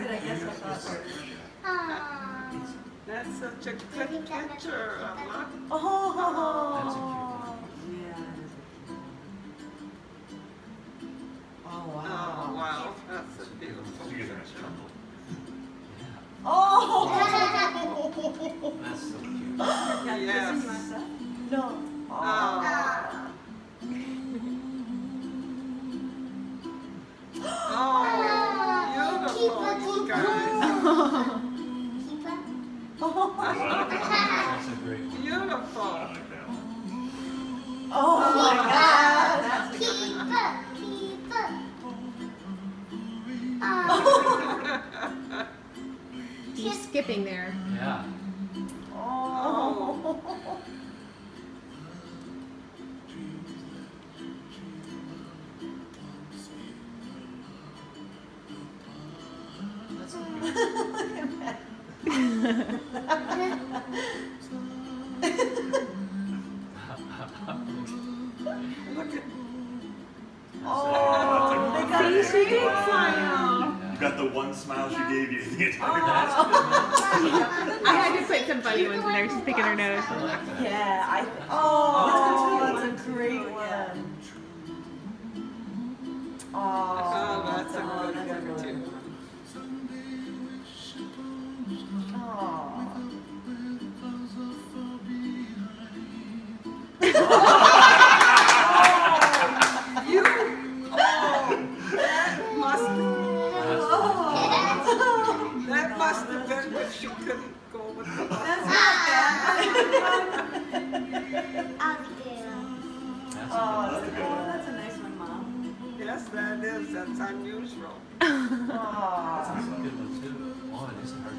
did I guess I thought? Aw. That's such a good picture. I love it. Oh. Yeah. Oh, Oh, wow. wow, that's a beautiful You get a nice picture. Oh. That's so cute. Yes. No. Beautiful, you. Keep up. Oh. That's a great one. Beautiful. Look at, Oh. They got See, she big did smile. You got the one smile she gave you the entire That's time. I had to put some funny ones in there. She's picking her nose. I like that. Yeah, I. Oh, oh That's a that's a cute great one. one. oh, Oh, that's couldn't go with the That's not bad. Do. Oh, that's a good good one. that's a nice one, Mom. Yes, that is, that's unusual. Oh. That's a good one too. Oh, it is hard.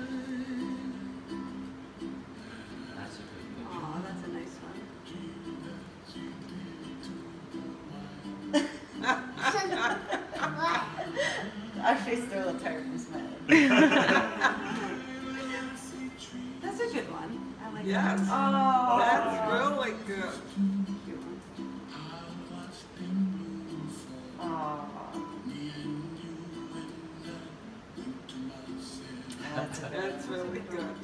That's a good picture. Oh, that's a nice one. Our faces are a little tired Yes. that. Oh. That's really good. Oh. That's That's really good.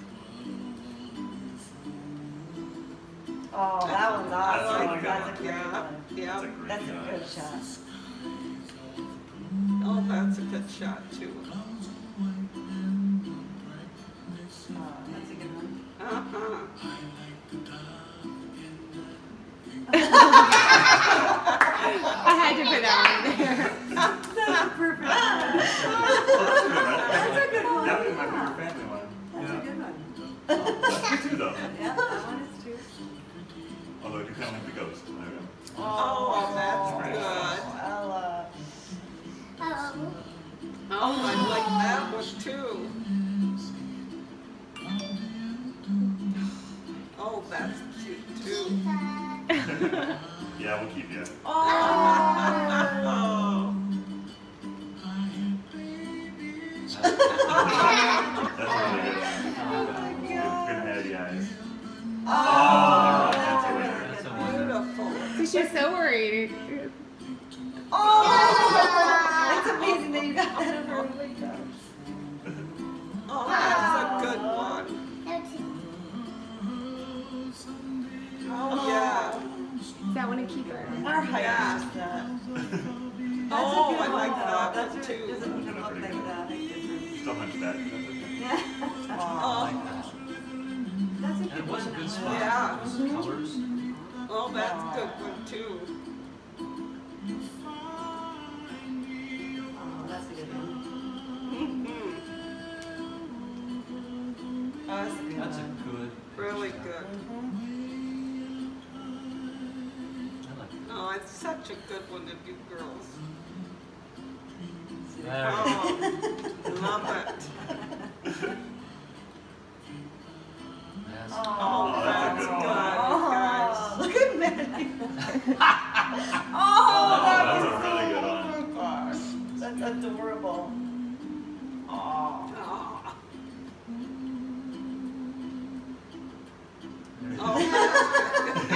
Oh, that one's awesome. really good That's a great Yeah, yeah. That's a great That's a good shot. Oh, that's a good shot too. To put that one in there. That's a perfect. That's a good one. That was my favorite family one. That's a good one. Me too, though. Yeah, that one is too. Although you kind of like the ghost. I don't. Oh, that's good. Ella. Oh. Oh, I like that one too. Oh, that's cute too. Yeah, we'll keep you. Oh. That's. Good, good eyes. Oh. Oh, that's a. That's. Beautiful. She was so worried. Oh. It's amazing that you got that over a. Oh, that's a good one. That's. Oh, yeah. Is that one a keeper? Our height Yeah. is just not. That's a Oh, I like that That's too. Doesn't look like that. Big difference. Still hunchback. That's I Oh, like that. That's a And it was a good spot. Yeah. Those colors. oh, that's a good one too. Oh, that's a good one. Mhm. Oh, that's a good That's a good. Really good. I like that. Oh, it's such a good one of you girls. There. Oh, love it. Oh, Oh, that's good. Oh, look at Maddie. oh, that was really good one. That's adorable. Oh. Oh, oh,